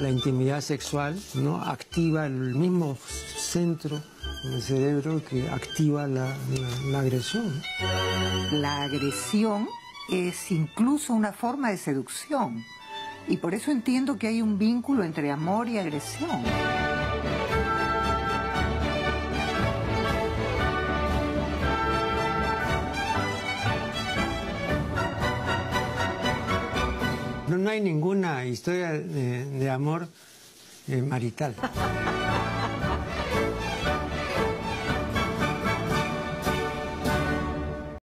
la intimidad sexual no activa el mismo centro en el cerebro que activa la, la agresión. La agresión es incluso una forma de seducción y por eso entiendo que hay un vínculo entre amor y agresión. No, no hay ninguna historia de, amor eh, marital.